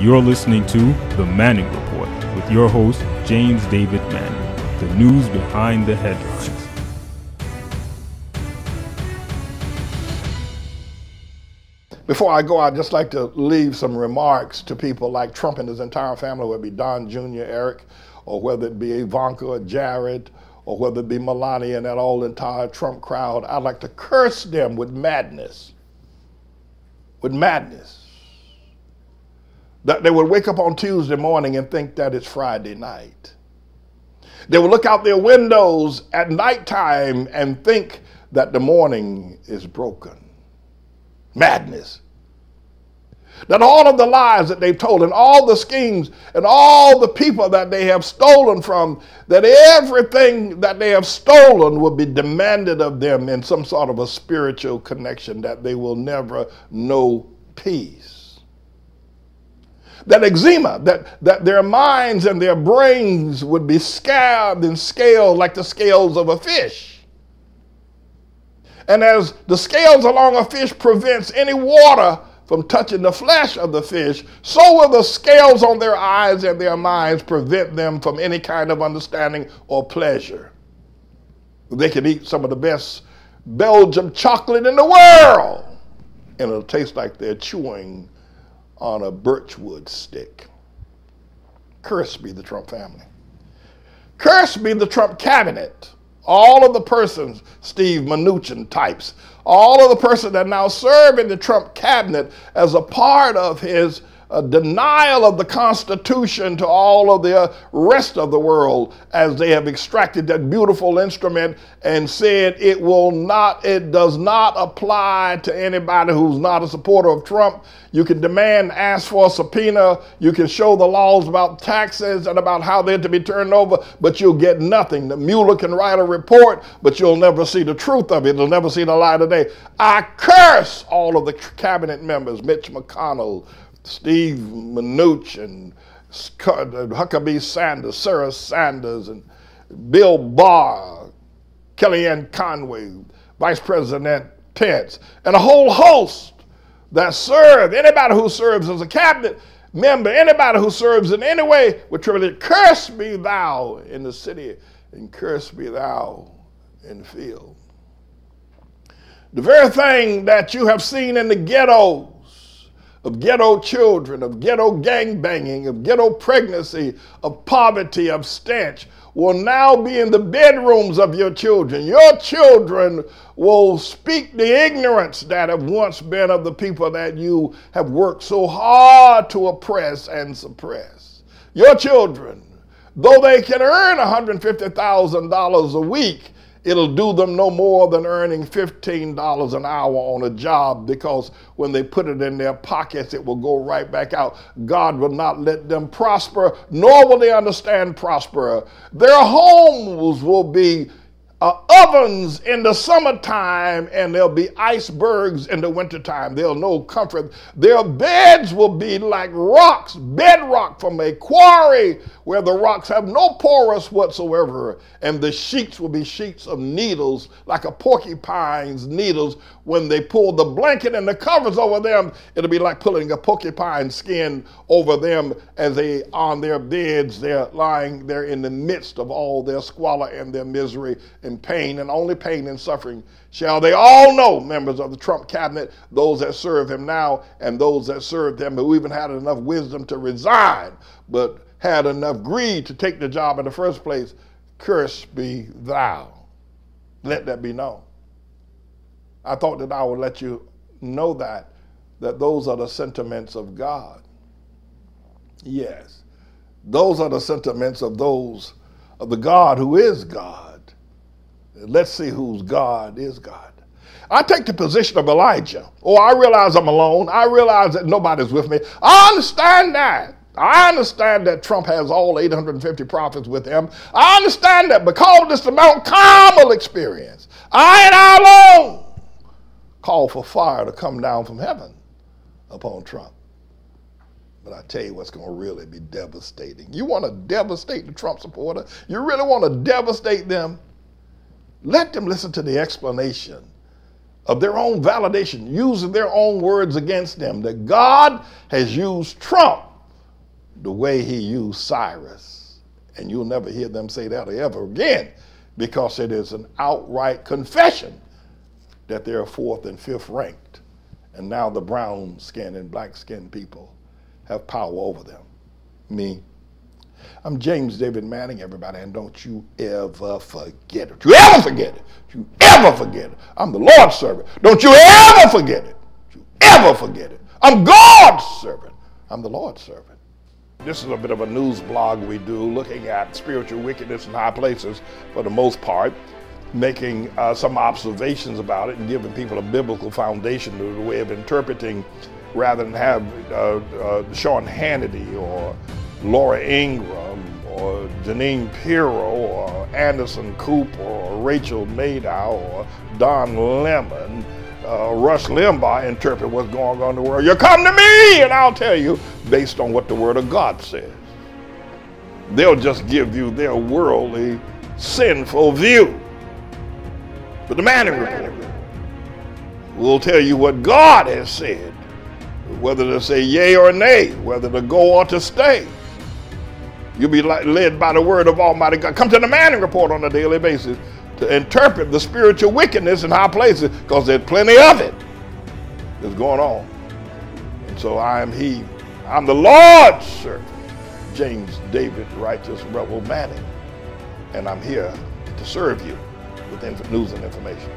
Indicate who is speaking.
Speaker 1: You're listening to The Manning Report with your host, James David Manning, the news behind the headlines.
Speaker 2: Before I go, I'd just like to leave some remarks to people like Trump and his entire family, whether it be Don Jr., Eric, or whether it be Ivanka or Jared, or whether it be Melania and that whole entire Trump crowd. I'd like to curse them with madness. With madness. That they would wake up on Tuesday morning and think that it's Friday night. They would look out their windows at nighttime and think that the morning is broken madness. That all of the lies that they've told and all the schemes and all the people that they have stolen from, that everything that they have stolen will be demanded of them in some sort of a spiritual connection, that they will never know peace. That eczema, that, that their minds and their brains would be scabbed and scaled like the scales of a fish and as the scales along a fish prevents any water from touching the flesh of the fish, so will the scales on their eyes and their minds prevent them from any kind of understanding or pleasure. They can eat some of the best Belgium chocolate in the world, and it'll taste like they're chewing on a birchwood stick. Curse be the Trump family. Curse be the Trump cabinet all of the persons, Steve Mnuchin types, all of the persons that now serve in the Trump cabinet as a part of his uh, denial of the Constitution to all of the uh, rest of the world as they have extracted that beautiful instrument and said it will not, it does not apply to anybody who's not a supporter of Trump. You can demand, ask for a subpoena. You can show the laws about taxes and about how they're to be turned over, but you'll get nothing. The Mueller can write a report, but you'll never see the truth of it. You'll never see the light of day. I curse all of the cabinet members, Mitch McConnell, Steve Mnuchin, and uh, Huckabee Sanders, Sarah Sanders, and Bill Barr, Kellyanne Conway, Vice President Pence, and a whole host that serve, anybody who serves as a cabinet member, anybody who serves in any way, would truly curse be thou in the city, and curse be thou in the field. The very thing that you have seen in the ghetto of ghetto children, of ghetto gang banging, of ghetto pregnancy, of poverty, of stench, will now be in the bedrooms of your children. Your children will speak the ignorance that have once been of the people that you have worked so hard to oppress and suppress. Your children, though they can earn $150,000 a week, it'll do them no more than earning $15 an hour on a job because when they put it in their pockets, it will go right back out. God will not let them prosper, nor will they understand prosper. Their homes will be uh, ovens in the summertime and there'll be icebergs in the wintertime. They'll know comfort. Their beds will be like rocks, bedrock from a quarry where the rocks have no porous whatsoever. And the sheets will be sheets of needles, like a porcupine's needles. When they pull the blanket and the covers over them, it'll be like pulling a porcupine skin over them as they on their beds. They're lying there in the midst of all their squalor and their misery pain, and only pain and suffering shall they all know, members of the Trump cabinet, those that serve him now and those that served him who even had enough wisdom to resign, but had enough greed to take the job in the first place. Curse be thou. Let that be known. I thought that I would let you know that, that those are the sentiments of God. Yes. Those are the sentiments of those of the God who is God. Let's see whose God is God. I take the position of Elijah. Oh, I realize I'm alone. I realize that nobody's with me. I understand that. I understand that Trump has all 850 prophets with him. I understand that because it's the Mount Carmel experience. I and I alone call for fire to come down from heaven upon Trump. But I tell you what's going to really be devastating. You want to devastate the Trump supporter? You really want to devastate them? Let them listen to the explanation of their own validation, using their own words against them, that God has used Trump the way he used Cyrus. And you'll never hear them say that ever again because it is an outright confession that they're fourth and fifth ranked. And now the brown skinned and black skinned people have power over them. Me. I'm James David Manning, everybody, and don't you ever forget it. You ever forget it. You ever forget it. I'm the Lord's servant. Don't you ever forget it. You ever forget it. I'm God's servant. I'm the Lord's servant. This is a bit of a news blog we do looking at spiritual wickedness in high places for the most part, making uh, some observations about it and giving people a biblical foundation to the way of interpreting rather than have uh, uh, Sean Hannity or Laura Ingraham or Jeanine Pirro or Anderson Cooper or Rachel Maddow or Don Lemon uh, Rush Limbaugh interpret what's going on in the world. You come to me and I'll tell you based on what the Word of God says. They'll just give you their worldly, sinful view. But the Manning Report will tell you what God has said, whether to say yea or nay, whether to go or to stay. You'll be led by the word of Almighty God. Come to the Manning Report on a daily basis to interpret the spiritual wickedness in high places because there's plenty of it that's going on. And so I am he. I'm the Lord's servant, James David Righteous Rebel Manning. And I'm here to serve you with news and information.